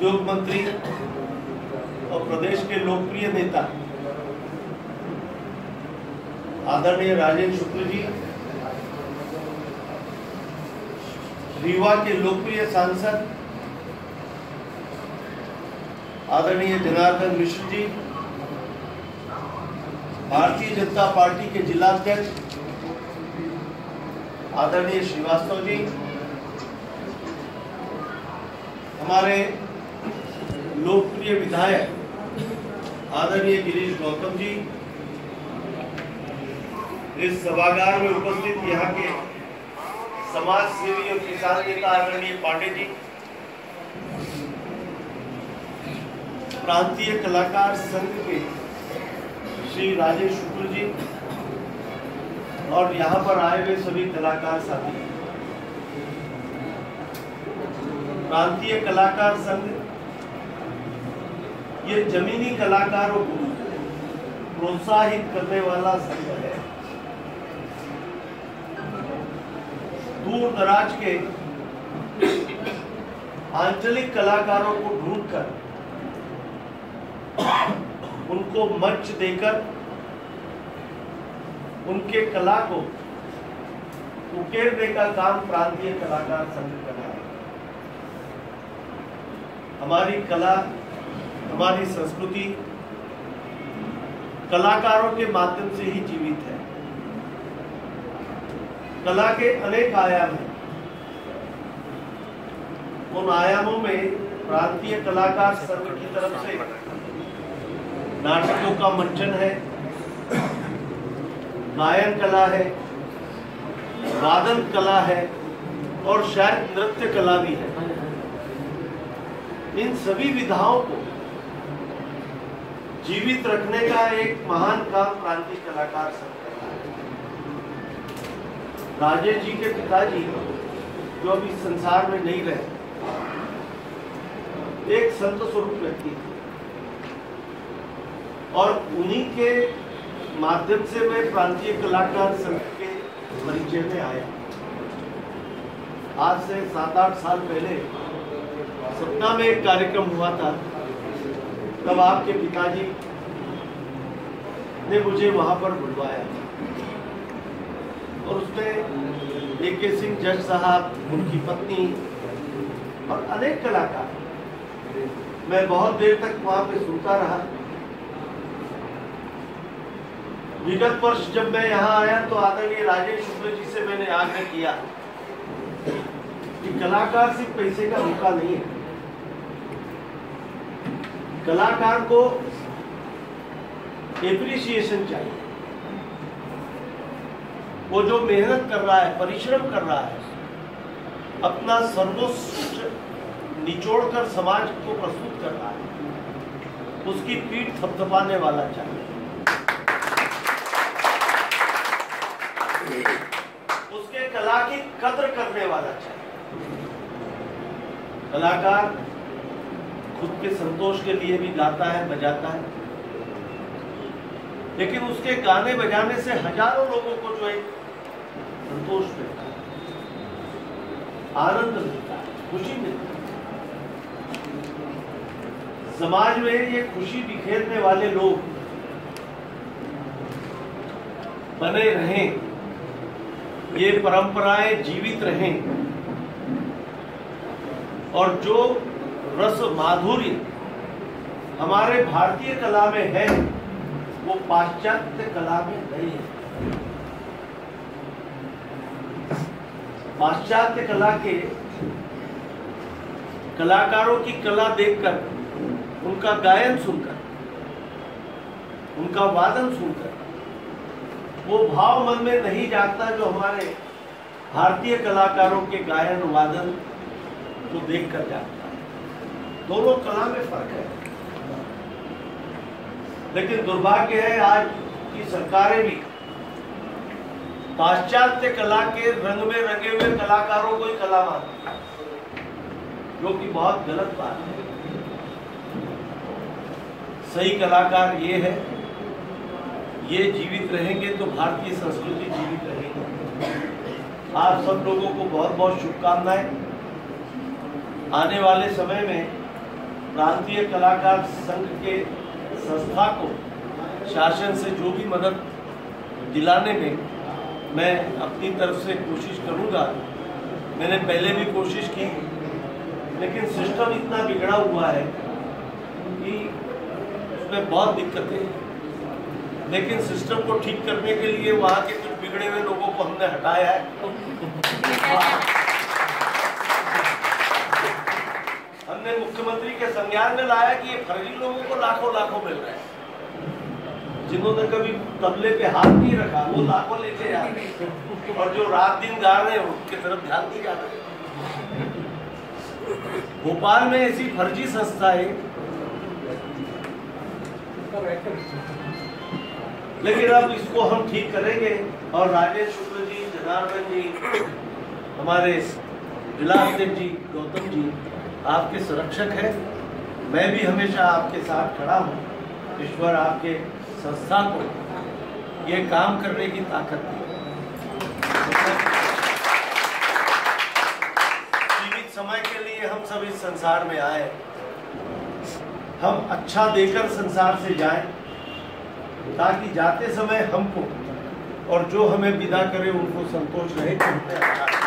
उद्योग मंत्री और प्रदेश के लोकप्रिय नेता आदरणीय राजेंद्र शुक्ल जी, रीवा के लोकप्रिय सांसद आदरणीय जनार्दन मिश्र जी, भारतीय जनता पार्टी के जिलाध्यक्ष आदरणीय श्रीवास्तव जी, हमारे लोकप्रिय विधायक आदरणीय गिरीश गौतम जी, इस सभागार में उपस्थित यहाँ के समाज सेवी और किसान नेता आदरणीय पांडे जी, प्रांतीय कलाकार संघ के श्री राजेश शुक्ल जी और यहाँ पर आए हुए सभी कलाकार साथी। प्रांतीय कलाकार संघ ये जमीनी कलाकारों को प्रोत्साहित करने वाला संघ है। दूर दराज के आंचलिक कलाकारों को ढूंढकर, उनको मंच देकर, उनके कला को उकेरने का काम प्रांतीय कलाकार संघ कर रहा है। हमारी कला हमारी संस्कृति कलाकारों के माध्यम से ही जीवित है। कला के अनेक आयाम हैं। उन आयामों में प्रांतीय कलाकार संघ की तरफ़ से नाटकों का मंचन है, गायन कला है, वादन कला है और शायद नृत्य कला भी है। इन सभी विधाओं को जीवित रखने का एक महान काम प्रांतीय कलाकार संघ कर राजेश जी के पिताजी जो अभी संसार में नहीं रहे, एक संत स्वरूप व्यक्ति थे। और उन्हीं के माध्यम से मैं प्रांतीय कलाकार संघ के परिचय में आया। आज से सात आठ साल पहले सपना में एक कार्यक्रम हुआ था। तब आपके पिताजी ने मुझे वहाँ पर बुलवाया। और उसमें ए के सिंह जज साहब, उनकी पत्नी और अनेक कलाकार। मैं बहुत देर तक वहाँ पे सुनता रहा। विगत वर्ष जब मैं यहाँ आया तो आदरणीय राजेश शुक्ल जी से मैंने आग्रह किया कि कलाकार सिर्फ़ पैसे का भूखा नहीं है। कलाकार को एप्रिसिएशन चाहिए। वो जो मेहनत कर रहा है, परिश्रम कर रहा है, अपना सर्वोच्च निचोड़ कर समाज को प्रस्तुत कर रहा है, उसकी पीठ थपथपाने वाला चाहिए। उसके कला की कद्र करने वाला चाहिए। कलाकार खुद के संतोष के लिए भी गाता है, बजाता है। लेकिन उसके गाने बजाने से हज़ारों लोगों को जो है संतोष मिलता है, आनंद मिलता है, खुशी मिलती है। समाज में ये खुशी बिखेरने वाले लोग बने रहें, ये परंपराएँ जीवित रहें, और जो रस माधुर्य हमारे भारतीय कला में है, वो पाश्चात्य कला में नहीं है। पाश्चात्य कला के कलाकारों की कला देखकर, उनका गायन सुनकर, उनका वादन सुनकर, वो भाव मन में नहीं जाता जो हमारे भारतीय कलाकारों के गायन, वादन को देखकर जागता। है दोनों कला में फ़र्क है। लेकिन दुर्भाग्य है, आज की सरकारें भी पाश्चात्य कला के रंग में रंगे हुए कलाकारों को ही कला मानती जो कि बहुत गलत बात है। सही कलाकार ये है, ये जीवित रहेंगे तो भारतीय संस्कृति जीवित रहेगी। आप सब लोगों को बहुत बहुत शुभकामनाएँ। आने वाले समय में प्रांतीय कलाकार संघ के संस्था को शासन से जो भी मदद दिलाने में मैं अपनी तरफ़ से कोशिश करूँगा। मैंने पहले भी कोशिश की लेकिन सिस्टम इतना बिगड़ा हुआ है कि उसमें बहुत दिक्कतें हैं। लेकिन सिस्टम को ठीक करने के लिए वहाँ के कुछ बिगड़े हुए लोगों को हमने हटाया है। हमने मुख्यमंत्री के संज्ञान में लाया कि ये फर्जी लोगों को लाखों लाखों मिल रहे हैं। जिन्होंने कभी तबले पे हाथ नहीं रखा, वो लाखों लेके जा रहे और जो रात दिन गा रहे हैं, उनकी तरफ़ ध्यान नहीं जा रहे। भोपाल में ऐसी फर्जी संस्थाएँ, लेकिन अब इसको हम ठीक करेंगे। और राजेश शुक्ल जी, जनार्दन जी, हमारे जिला जी, गौतम जी आपके सुरक्षक हैं। मैं भी हमेशा आपके साथ खड़ा हूँ। ईश्वर आपके संस्था को ये काम करने की ताकत दी सीमित समय के लिए हम सब इस संसार में आए। हम अच्छा देकर संसार से जाएँ, ताकि जाते समय हमको और जो हमें विदा करे उनको संतोष रहे। अच्छा